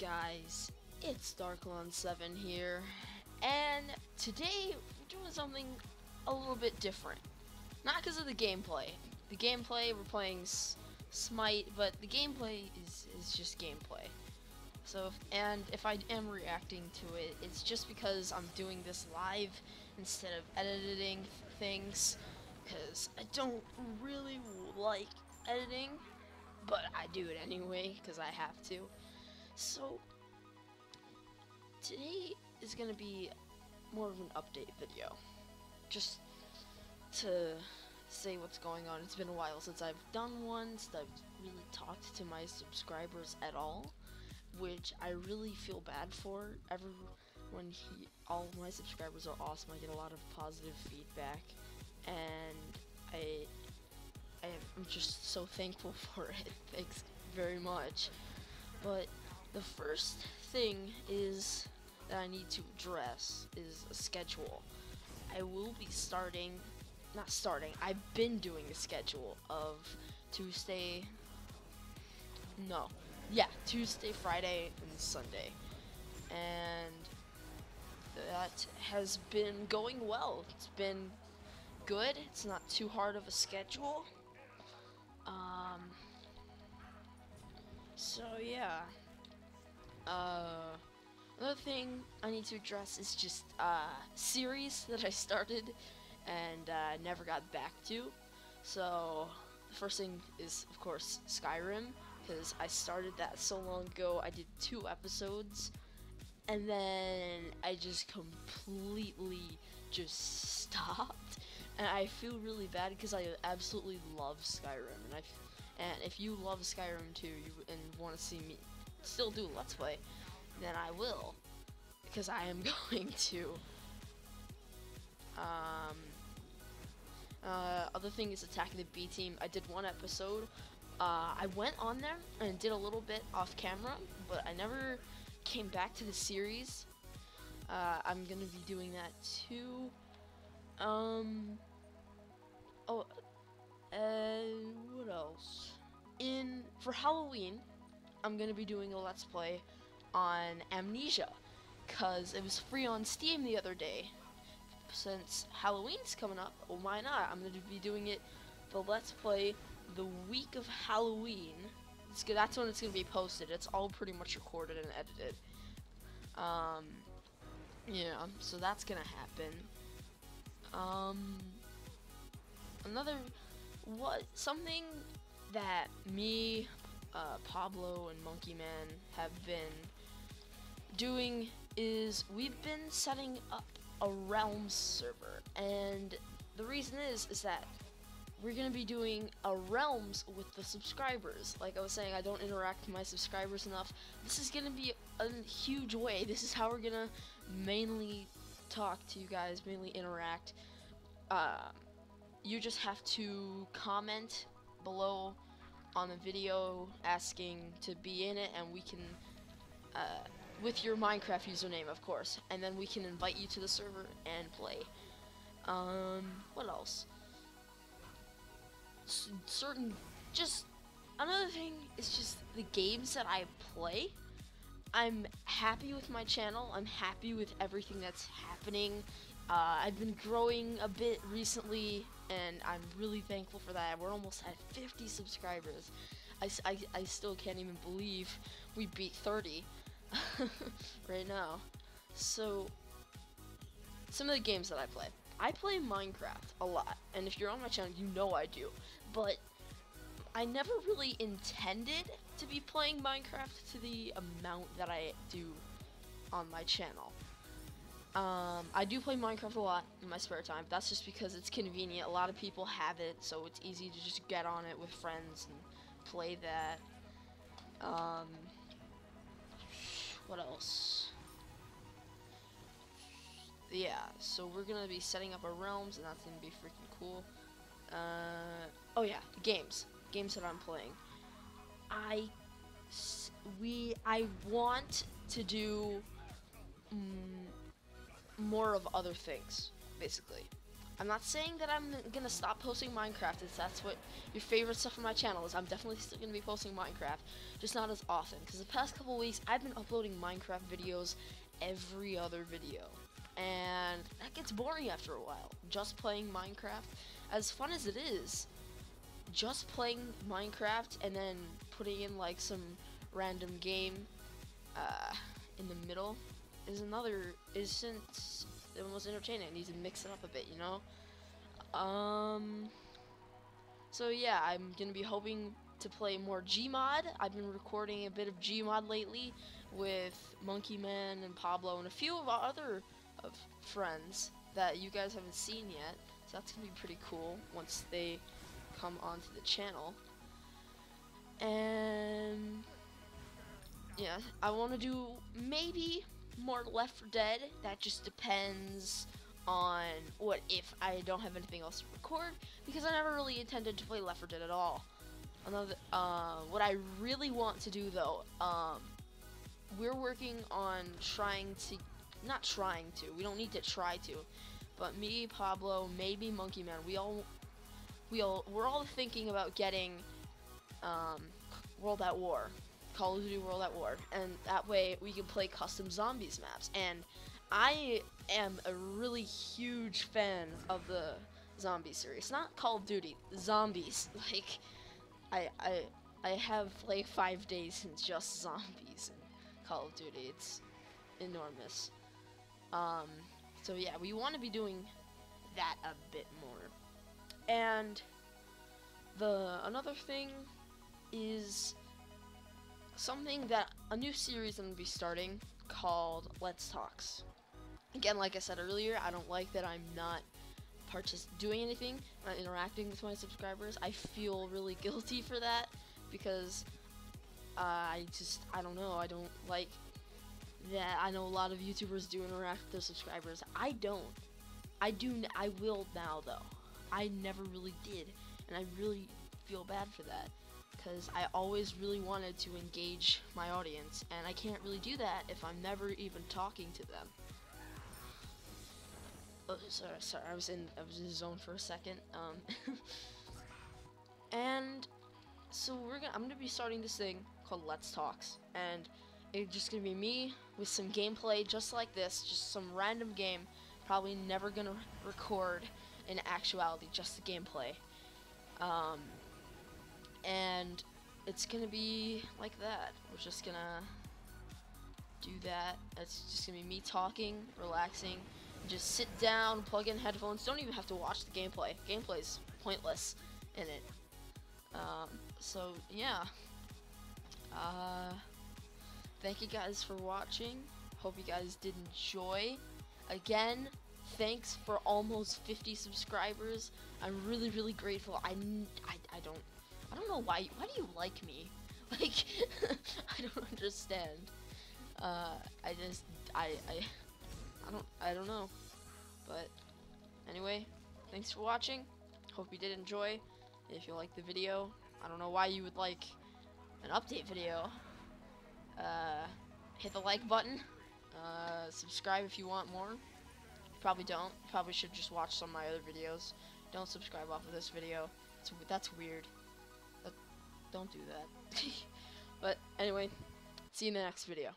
Guys? It's Darklawn7 here, and today we're doing something a little bit different. Not because of the gameplay. The gameplay, we're playing S Smite, but the gameplay is, is just gameplay. So, if, and if I am reacting to it, it's just because I'm doing this live instead of editing things, because I don't really like editing but I do it anyway because I have to. So today is gonna be more of an update video, just to say what's going on. It's been a while since I've done one, since I've really talked to my subscribers at all, which I really feel bad for. Everyone, he, all my subscribers are awesome. I get a lot of positive feedback, and I I'm just so thankful for it. Thanks very much. But the first thing is that I need to address is a schedule. I will be starting, not starting, I've been doing a schedule of Tuesday, no, yeah, Tuesday, Friday, and Sunday. And that has been going well. It's been good. It's not too hard of a schedule. Um. So yeah. Uh. Another thing I need to address is just uh series that I started and uh, never got back to. So the first thing is of course Skyrim because I started that so long ago. I did two episodes and then I just completely just stopped and I feel really bad because I absolutely love Skyrim, and I, and if you love Skyrim too, you and want to see me still do Let's Play, then I will, because I am going to. Um. Uh, other thing is attacking the B team. I did one episode. Uh, I went on there and did a little bit off camera, but I never came back to the series. Uh, I'm gonna be doing that too. Um, Oh, uh, what else? In for Halloween, I'm gonna be doing a Let's Play on Amnesia, cause it was free on Steam the other day. Since Halloween's coming up, well, why not? I'm gonna be doing it the Let's Play the week of Halloween. It's good. That's when it's gonna be posted. It's all pretty much recorded and edited. Um, yeah. So that's gonna happen. Um another what something that me, uh, Pablo, and Monkey Man have been doing is we've been setting up a Realms server, and the reason is is that we're gonna be doing a Realms with the subscribers. Like I was saying, I don't interact with my subscribers enough. This is gonna be a huge way. This is how we're gonna mainly talk to you guys, mainly interact. Um, you just have to comment below on the video asking to be in it and we can uh, with your Minecraft username of course and then we can invite you to the server and play. Um what else? S certain just another thing is just the games that I play. I'm happy with my channel. I'm happy with everything that's happening. Uh, I've been growing a bit recently, and I'm really thankful for that. We're almost at 50 subscribers. I, I, I still can't even believe we beat 30 right now. So, some of the games that I play. I play Minecraft a lot, and if you're on my channel, you know I do. But I never really intended to be playing Minecraft to the amount that I do on my channel. Um, I do play Minecraft a lot in my spare time. That's just because it's convenient. A lot of people have it, so it's easy to just get on it with friends and play that. Um, what else? Yeah, so we're gonna be setting up our realms, and that's gonna be freaking cool. Uh, oh yeah, games, games that I'm playing. I, we, I want to do. Um, more of other things, basically. I'm not saying that I'm gonna stop posting Minecraft if that's what your favorite stuff on my channel is. I'm definitely still gonna be posting Minecraft, just not as often. Because the past couple weeks, I've been uploading Minecraft videos every other video. And that gets boring after a while. Just playing Minecraft, as fun as it is, just playing Minecraft and then putting in like some random game uh, in the middle is another isn't the most entertaining. I need to mix it up a bit, you know. Um. So yeah, I'm gonna be hoping to play more Gmod. I've been recording a bit of Gmod lately with Monkey Man and Pablo and a few of our other of friends that you guys haven't seen yet. So that's gonna be pretty cool once they come onto the channel. And yeah, I want to do maybe more Left 4 Dead. That just depends on what if I don't have anything else to record because I never really intended to play Left 4 Dead at all. Another, uh, what I really want to do though, um, we're working on trying to, not trying to, we don't need to try to, but me, Pablo, maybe Monkey Man, we all, we all, we're all thinking about getting, um, World at War. Call of Duty World at War, and that way we can play custom zombies maps. And I am a really huge fan of the zombie series, not Call of Duty, zombies. Like, I I I have like five days in just zombies in Call of Duty. It's enormous. Um, so yeah, we want to be doing that a bit more. And the another thing is something that a new series I'm gonna be starting called Let's Talks. Again, like I said earlier, I don't like that I'm not doing anything, not interacting with my subscribers. I feel really guilty for that because uh, I just I don't know. I don't like that. I know a lot of YouTubers do interact with their subscribers. I don't. I do. I will now though. I never really did, and I really feel bad for that because I always really wanted to engage my audience, and I can't really do that if I'm never even talking to them. Oh, sorry, sorry, I was in I was in the zone for a second. Um, and so we're gonna I'm gonna be starting this thing called Let's Talks, and it's just gonna be me with some gameplay just like this, just some random game. Probably never gonna record in actuality, just the gameplay. Um, and it's gonna be like that. We're just gonna do that. It's just gonna be me talking, relaxing, just sit down, plug in headphones. Don't even have to watch the gameplay. Gameplay's pointless in it. Um, so yeah. Uh, thank you guys for watching. Hope you guys did enjoy. Again, thanks for almost 50 subscribers. I'm really, really grateful. I, I, I don't I don't know why. Why do you like me? Like, I don't understand. Uh, I just, I, I, I don't, I don't know. But anyway, thanks for watching. Hope you did enjoy. If you liked the video, I don't know why you would like an update video. Uh, hit the like button. Uh, subscribe if you want more. Probably don't. Probably should just watch some of my other videos. Don't subscribe off of this video. It's, that's weird. Don't do that. but anyway, see you in the next video.